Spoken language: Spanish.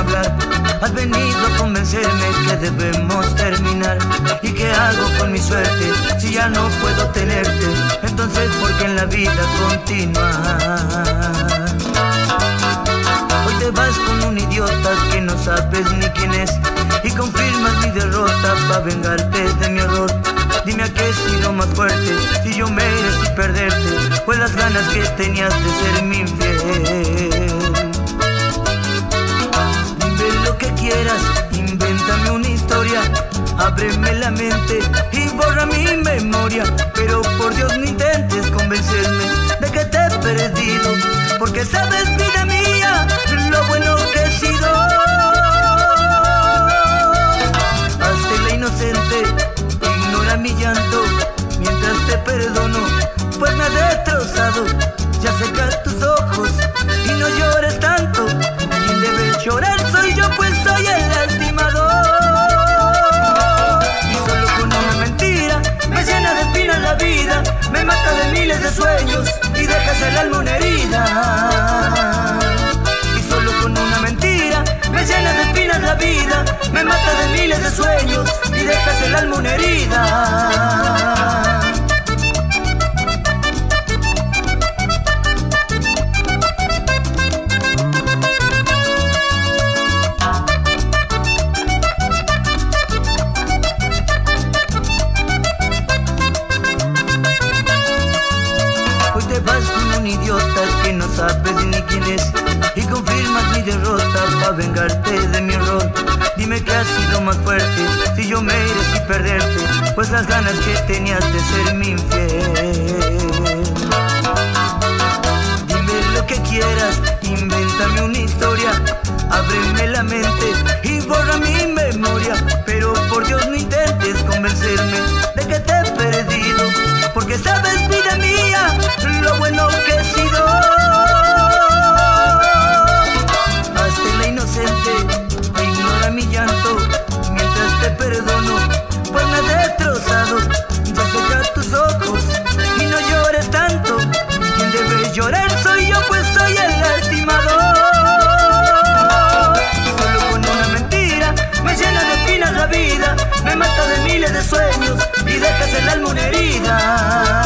hablar. Has venido a convencerme que debemos terminar. ¿Y qué hago con mi suerte si ya no puedo tenerte? Entonces, ¿por qué en la vida continuar? Hoy te vas con un idiota que no sabes ni quién es y confirmas mi derrota para vengarte de mi error. Dime a qué he sido más fuerte si yo merecí perderte, pues las ganas que tenías de ser mi infiel. Ábreme la mente y borra mi memoria, pero por Dios no intentes convencerme de que te he perdido, porque sabes vida mía lo bueno que he sido. Hazte la inocente, ignora mi llanto mientras te perdono, pues me has destrozado. Sabes ni quién es y confirmas mi derrota para vengarte de mi error. Dime que has sido más fuerte si yo merecí perderte, pues las ganas que tenías de ser mi infiel. Dime lo que quieras, invéntame una historia, ábreme la mente y borra mi memoria, pero por Dios no intentes convencerme de que te he perdido, porque sabes vida mía lo bueno mi llanto mientras te perdono por me destrozado. Ya cerrar tus ojos y no llores tanto. Quien debe llorar soy yo, pues soy el lastimador. Solo con una mentira me llena de espinas la vida, me mata de miles de sueños y dejas el alma una herida.